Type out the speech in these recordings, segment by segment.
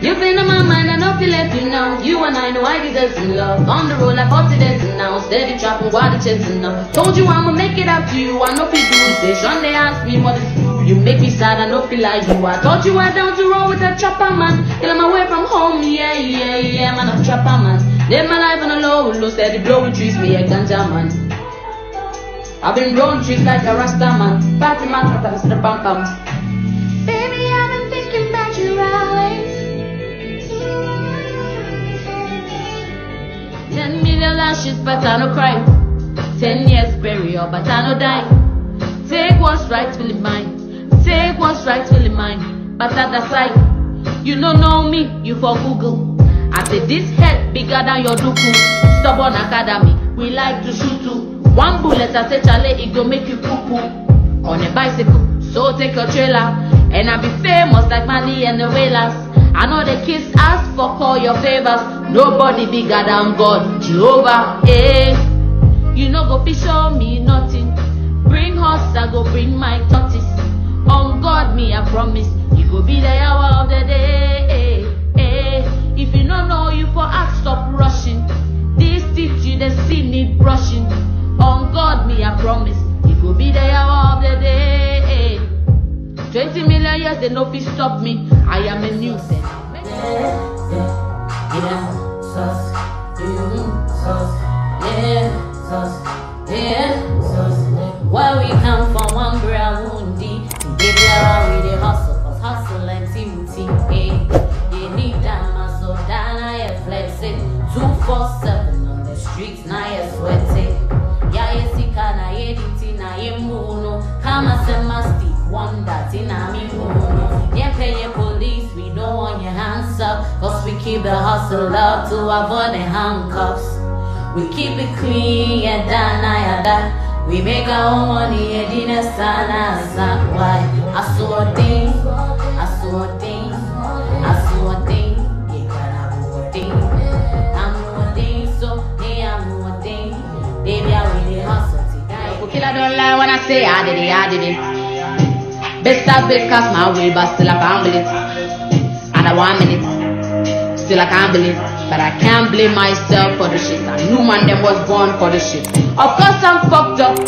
You've been on my mind, I know feel left you now. You and I know I deserve some love. On the road, I like 40 days now. Steady while the chasing now. Told you I'ma make it up to you, I know feel do station. They ask me what is you make me sad, I know feel like you. I thought you were down to roll with a chopper man. Till I'm away from home, yeah, yeah, yeah, man, I'm chopper man. Live my life on a low, low, steady blowing trees, me a ganja man. I've been growing trees like a rasta man. Party man, cut the pam pam. Lashes, but I no cry. Ten years burial, but I no die. Take what's rightfully mine. Take what's rightfully mine. But at the side, you don't know me, you for Google. I say this head bigger than your duku. Stubborn academy, we like to shoot too. One bullet, I say chale, it go make you poo poo. On a bicycle, so take your trailer. And I be famous like Mali and the Whalers. I know the kids ask for all your favors. Nobody bigger than God, Jehovah. Eh, you know go fi show me nothing. Bring horse, I go bring my tortoise. On God, me I promise, you go be the hour of the day. Eh, eh. If you don't know, you for ask stop rushing. This teeth you the see need brushing. On God, me I promise, you go be the hour of the day. Eh. Twenty million years they no fit stop me. I am a Where we come from, one brownie. Give you all we the hustle, cause hustle and duty, eh. You need that muscle, down, I am flexing. Two, four, seven on the streets, now you sweating. Yeah, you see, can I eat it, now you move, Kama sema stick, one that in a move. Yeah, pay your police, we don't want your hands up. Cause we keep the hustle up to avoid the handcuffs. We keep it clean, yeah, dana, yeah, da. We make our own money, yeah, dinner, sana, sana. Why? I saw a thing, I saw a thing, I saw a thing. I'm a thing, so, yeah, I'm a thing. Baby, I really hustle today. Killer don't lie when I say I did it, I did it. Best I bet cast my way, but still I can't believe. And I want minute, still I can't believe. But I can't blame myself for the shit. I knew man them was born for the shit. Of course I'm fucked up.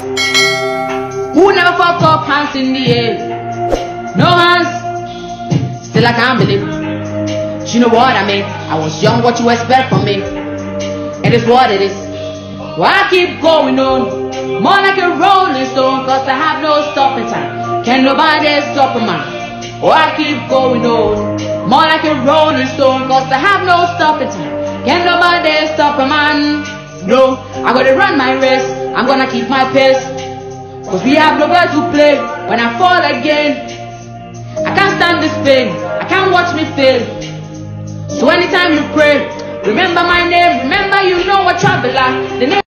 Who never fucked up? Hands in the air. No hands. Still I can't believe. You know what I mean? I was young, what you expect from me? It is what it is. Why I keep going on? More like a rolling stone, cause I have no stopping time. Can nobody stop a man? Oh, I keep going on. Rolling stone, cause I have no stopping time. Can nobody stop a man? No, I'm gonna run my race. I'm gonna keep my pace. Cause we have nowhere to play. When I fall again, I can't stand this pain. I can't watch me fail. So anytime you pray, remember my name. Remember Kwaku the Traveller. The name